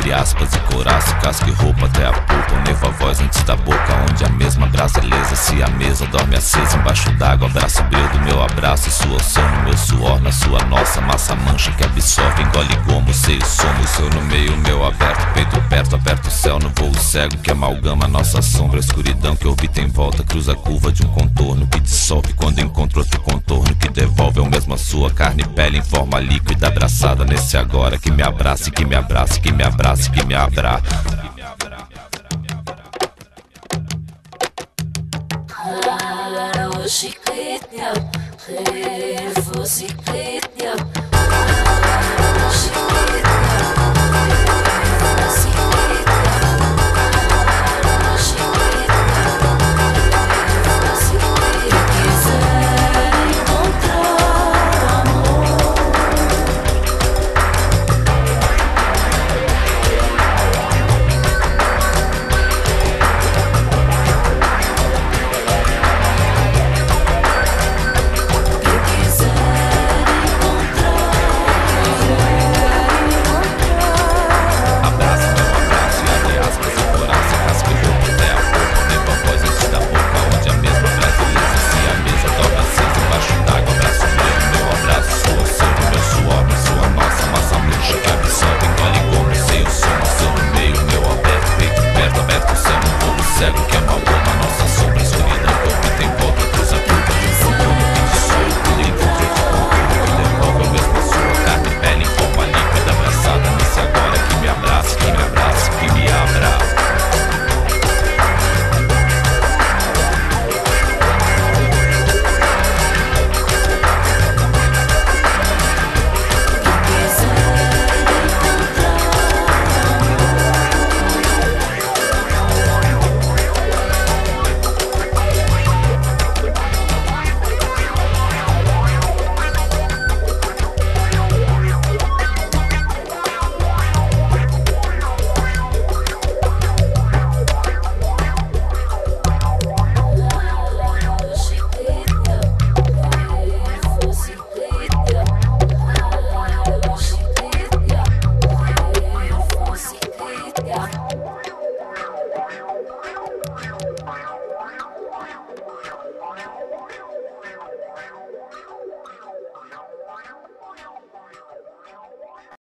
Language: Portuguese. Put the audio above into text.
abre aspas e coraça, casca e roupa até a polpa. Unevo a voz antes da boca, onde a mesma brasa lesa. Se a mesa dorme acesa embaixo d'água, abraça o brilho do meu abraço, sua sono, meu suor na sua nossa massa mancha que absorve, engole gomo, seio somo, seu no meio, meu aberto, peito perto, aperta o céu no voo cego que amalgama nossa sombra, a escuridão que orbita em volta, cruza a curva de um contorno que dissolve quando encontra outro contorno que devolve ao mesmo a sua carne e pele em forma líquida, abraçada nesse agora que me abrace, que me abrace, que me abrace, que me chiclete,